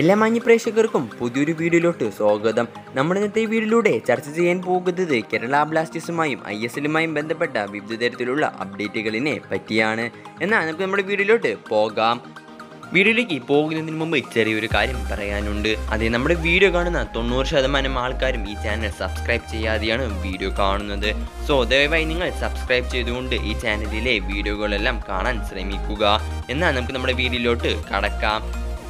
എല്ലാ മാന്യ പ്രേക്ഷകർക്കും പുതിയൊരു വീഡിയോയിലോട്ട് സ്വാഗതം. നമ്മൾ ഇന്നത്തെ ഈ വീഡിയോയിലൂടെ ചർച്ച ചെയ്യാൻ പോകുന്നത് കേരള ബ്ലാസ്റ്റേഴ്സുമായും ഐ എസ് എല്ലുമായും ബന്ധപ്പെട്ട വിവിധ തരത്തിലുള്ള അപ്ഡേറ്റുകളിനെ പറ്റിയാണ്. എന്നാൽ നമുക്ക് നമ്മുടെ വീഡിയോയിലോട്ട് പോകാം. വീഡിയോയിലേക്ക് പോകുന്നതിന് മുമ്പ് ചെറിയൊരു കാര്യം പറയാനുണ്ട്. അതെ നമ്മുടെ വീഡിയോ കാണുന്ന തൊണ്ണൂറ് ശതമാനം ആൾക്കാരും ഈ ചാനൽ സബ്സ്ക്രൈബ് ചെയ്യാതെയാണ് വീഡിയോ കാണുന്നത്. സോ ദയവായി നിങ്ങൾ സബ്സ്ക്രൈബ് ചെയ്തുകൊണ്ട് ഈ ചാനലിലെ വീഡിയോകളെല്ലാം കാണാൻ ശ്രമിക്കുക. എന്നാൽ നമുക്ക് നമ്മുടെ വീഡിയോയിലോട്ട് കടക്കാം.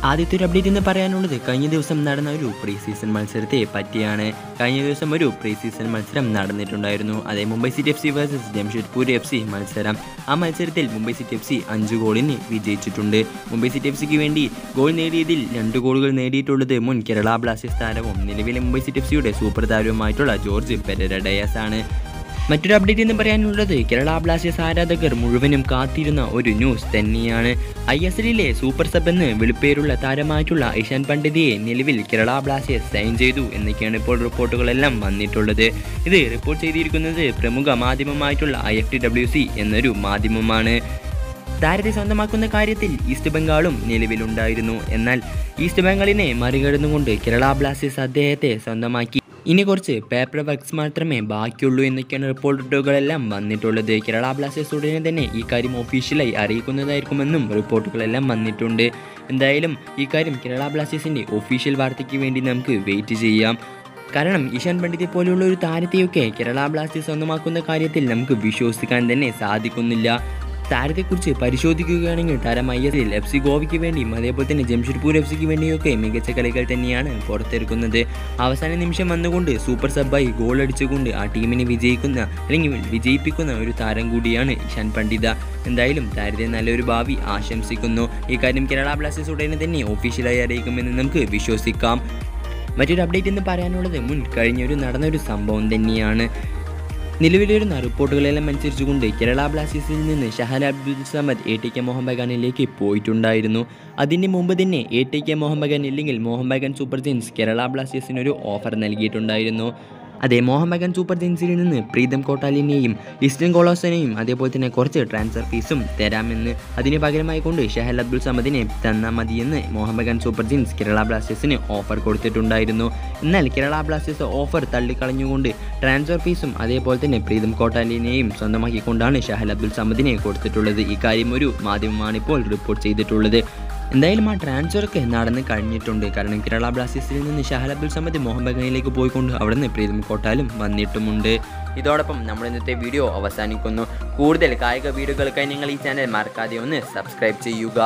ആദ്യത്തെ ഒരു അപ്ഡേറ്റ് എന്ന് പറയാനുള്ളത് കഴിഞ്ഞ ദിവസം നടന്ന ഒരു പ്രീ സീസൺ മത്സരത്തെ പറ്റിയാണ്. കഴിഞ്ഞ ദിവസം ഒരു പ്രീ സീസൺ മത്സരം നടന്നിട്ടുണ്ടായിരുന്നു. അതെ Mumbai city F C versus Jamshedpur F C മത്സരം. ആ മത്സരത്തിൽ മുംബൈ സിറ്റി എഫ് സി അഞ്ച് ഗോളിന് വിജയിച്ചിട്ടുണ്ട്. മുംബൈ സിറ്റി എഫ് സിക്ക് വേണ്ടി ഗോൾ നേടിയതിൽ രണ്ട് ഗോളുകൾ നേടിയിട്ടുള്ളത് മുൻ കേരള ബ്ലാസ്റ്റേഴ്സ് താരവും നിലവിലെ മുംബൈ സിറ്റി എഫ് സിയുടെ സൂപ്പർ താരവുമായിട്ടുള്ള ജോർജ് പെരഡയസ് ആണ് മറ്റൊരു അപ്ഡേറ്റ് എന്ന് പറയാനുള്ളത് കേരള ബ്ലാസ്റ്റേഴ്സ് ആരാധകർ മുഴുവനും കാത്തിരുന്ന ഒരു ന്യൂസ് തന്നെയാണ്. ഐ എസ് എല്ലിലെ സൂപ്പർ സബ് എന്ന് വിളിപ്പേരുള്ള താരമായിട്ടുള്ള ഇഷാൻ പണ്ഡിതിയെ നിലവിൽ കേരള ബ്ലാസ്റ്റേഴ്സ് സൈൻ ചെയ്തു എന്നൊക്കെയാണ് ഇപ്പോൾ റിപ്പോർട്ടുകളെല്ലാം വന്നിട്ടുള്ളത്. ഇത് റിപ്പോർട്ട് ചെയ്തിരിക്കുന്നത് പ്രമുഖ മാധ്യമമായിട്ടുള്ള I F T W C എന്നൊരു മാധ്യമമാണ്. താരത്തെ സ്വന്തമാക്കുന്ന കാര്യത്തിൽ ഈസ്റ്റ് ബംഗാളും നിലവിലുണ്ടായിരുന്നു. എന്നാൽ ഈസ്റ്റ് ബംഗാളിനെ മറികടന്നുകൊണ്ട് കേരള ബ്ലാസ്റ്റേഴ്സ് അദ്ദേഹത്തെ സ്വന്തമാക്കി. ഇനി കുറച്ച് പേപ്പർ വർക്ക്സ് മാത്രമേ ബാക്കിയുള്ളൂ എന്നൊക്കെയാണ് റിപ്പോർട്ടുകളെല്ലാം വന്നിട്ടുള്ളത്. കേരള ബ്ലാസ്റ്റേഴ്സ് ഉടനെ തന്നെ ഈ കാര്യം ഒഫീഷ്യലായി അറിയിക്കുന്നതായിരിക്കുമെന്നും റിപ്പോർട്ടുകളെല്ലാം വന്നിട്ടുണ്ട്. എന്തായാലും ഈ കാര്യം കേരള ബ്ലാസ്റ്റേഴ്സിന്റെ ഒഫീഷ്യൽ വാർത്തയ്ക്ക് വേണ്ടി നമുക്ക് വെയിറ്റ് ചെയ്യാം. കാരണം ഇഷാൻ പണ്ഡിത്തെ പോലെയുള്ള ഒരു താരത്തെയൊക്കെ കേരള ബ്ലാസ്റ്റേഴ്സ് സ്വന്തമാക്കുന്ന കാര്യത്തിൽ നമുക്ക് വിശ്വസിക്കാൻ തന്നെ സാധിക്കുന്നില്ല. താരത്തെക്കുറിച്ച് പരിശോധിക്കുകയാണെങ്കിൽ താരം I S L F C ഗോവയ്ക്ക് വേണ്ടിയും അതേപോലെ തന്നെ ജംഷഡ്പൂർ എഫ് സിക്ക് വേണ്ടിയൊക്കെ മികച്ച കളികൾ തന്നെയാണ് പുറത്തെടുക്കുന്നത്. അവസാന നിമിഷം വന്നുകൊണ്ട് സൂപ്പർ സബായി ഗോൾ അടിച്ചുകൊണ്ട് ആ ടീമിനെ വിജയിക്കുന്ന അല്ലെങ്കിൽ വിജയിപ്പിക്കുന്ന ഒരു താരം കൂടിയാണ് ഇഷാൻ പണ്ഡിത. എന്തായാലും താരത്തെ നല്ലൊരു ഭാവി ആശംസിക്കുന്നു. ഈ കാര്യം കേരള ബ്ലാസ്റ്റേഴ്സ് ഉടനെ തന്നെ ഒഫീഷ്യലായി അറിയിക്കുമെന്ന് നമുക്ക് വിശ്വസിക്കാം. മറ്റൊരു അപ്ഡേറ്റ് എന്ന് പറയാനുള്ളത് മുൻ കഴിഞ്ഞൊരു നടന്നൊരു സംഭവം തന്നെയാണ്. നിലവിലുവരുന്ന റിപ്പോർട്ടുകളെല്ലാം അനുസരിച്ചുകൊണ്ട് കേരള ബ്ലാസ്റ്റേഴ്സിൽ നിന്ന് Shahan Abdul Samad A T K Mohan ബഗാനിലേക്ക് പോയിട്ടുണ്ടായിരുന്നു. അതിന് മുമ്പ് തന്നെ A T K Mohan Bagan ഇല്ലെങ്കിൽ മോഹൻ ബഗാൻ സൂപ്പർ ജെയിൻസ് കേരള ബ്ലാസ്റ്റേഴ്സിനൊരു ഓഫർ നൽകിയിട്ടുണ്ടായിരുന്നു. അതെ മോഹൻബഗൻ സൂപ്പർ ജിൻസിൽ നിന്ന് പ്രീതം കോട്ടാലിനെയും ലിസ്റ്റൻ കോളോസനെയും അതേപോലെ തന്നെ കുറച്ച് ട്രാൻസ്ഫർ ഫീസും തരാമെന്ന് അതിന് പകരമായി കൊണ്ട് ഷഹൽ അബ്ദുൾ സമദിനെ തന്നാൽ മതിയെന്ന് മോഹൻബഗൻ സൂപ്പർ ജിൻസ് കേരള ബ്ലാസ്റ്റേഴ്സിന് ഓഫർ കൊടുത്തിട്ടുണ്ടായിരുന്നു. എന്നാൽ കേരള ബ്ലാസ്റ്റേഴ്സ് ഓഫർ തള്ളിക്കളഞ്ഞുകൊണ്ട് ട്രാൻസ്ഫർ ഫീസും അതേപോലെ തന്നെ പ്രീതം കോട്ടാലിനെയും സ്വന്തമാക്കിക്കൊണ്ടാണ് ഷഹൽ അബ്ദുൾ സമദിനെ കൊടുത്തിട്ടുള്ളത്. ഇക്കാര്യം ഒരു മാധ്യമമാണ് ഇപ്പോൾ റിപ്പോർട്ട് ചെയ്തിട്ടുള്ളത്. എന്തായാലും ആ ട്രാൻസ്ഫറൊക്കെ നടന്ന് കഴിഞ്ഞിട്ടുണ്ട്. കാരണം കേരള ബ്ലാസ്റ്റേഴ്സിൽ നിന്ന് ഷഹൽ അബ്ദുൽ സമദ് മോഹൻ ബഗാനിലേക്ക് പോയിക്കൊണ്ട് അവിടെ നിന്ന് പ്രീതം കോട്ടാലും വന്നിട്ടുമുണ്ട്. ഇതോടൊപ്പം നമ്മൾ ഇന്നത്തെ വീഡിയോ അവസാനിക്കുന്നു. കൂടുതൽ കായിക വീഡിയോകൾക്കായി നിങ്ങൾ ഈ ചാനൽ മറക്കാതെ ഒന്ന് സബ്സ്ക്രൈബ് ചെയ്യുക.